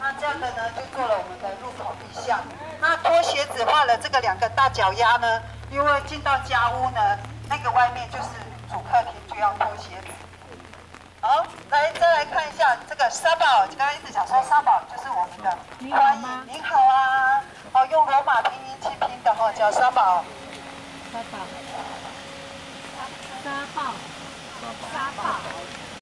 那这样的呢，就做了我们的入口壁像。那拖鞋子画了这个两个大脚丫呢，因为进到家屋呢，那个外面就是主客厅，就要拖鞋子。好，来再来看一下这个沙宝，刚刚一直讲说沙宝就是我们的欢迎，您好啊，哦，用罗马拼音去拼的哈，叫沙宝。沙宝。沙宝。